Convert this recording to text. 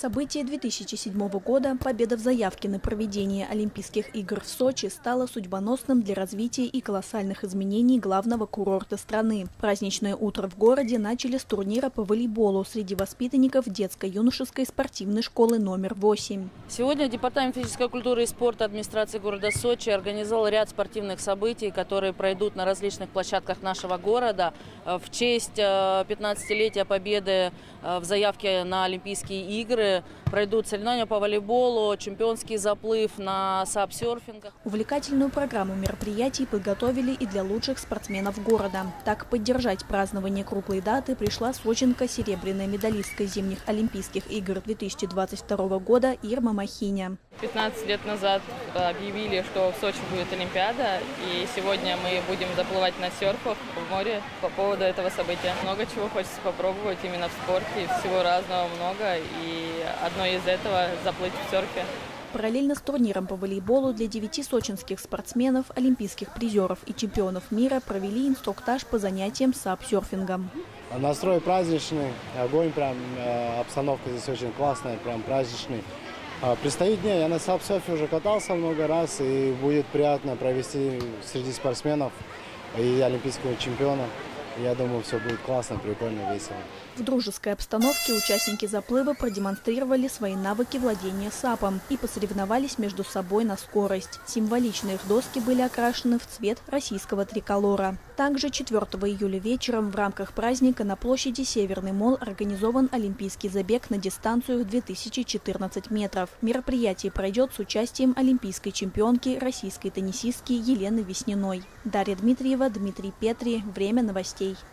Событие 2007 года, победа в заявке на проведение Олимпийских игр в Сочи, стало судьбоносным для развития и колоссальных изменений главного курорта страны. Праздничное утро в городе начали с турнира по волейболу среди воспитанников детско-юношеской спортивной школы номер 8. Сегодня Департамент физической культуры и спорта администрации города Сочи организовал ряд спортивных событий, которые пройдут на различных площадках нашего города в честь 15-летия победы в заявке на Олимпийские игры пройдут соревнования по волейболу, чемпионский заплыв на сапсерфингах. Увлекательную программу мероприятий подготовили и для лучших спортсменов города. Так, поддержать празднование круглой даты пришла сочинка серебряная медалистка зимних Олимпийских игр 2022 года Ирма Махиня. 15 лет назад объявили, что в Сочи будет Олимпиада, и сегодня мы будем заплывать на серфах в море по поводу этого события. Много чего хочется попробовать именно в спорте, всего разного много, и одно из этого – заплыть в серфе. Параллельно с турниром по волейболу для девяти сочинских спортсменов, олимпийских призеров и чемпионов мира провели инструктаж по занятиям сапсерфингом. Настрой праздничный, огонь прям, э, обстановка здесь очень классная, прям праздничный. А, предстоит день. Я на сапсерфе уже катался много раз, и будет приятно провести среди спортсменов и олимпийского чемпиона. Я думаю, все будет классно, прикольно, весело. В дружеской обстановке участники заплыва продемонстрировали свои навыки владения САПом и посоревновались между собой на скорость. Символично их доски были окрашены в цвет российского триколора. Также 4 июля вечером в рамках праздника на площади Северный Мол организован олимпийский забег на дистанцию в 2014 метров. Мероприятие пройдет с участием олимпийской чемпионки, российской теннисистки Елены Весниной. Дарья Дмитриева, Дмитрий Петри. Время новостей детей.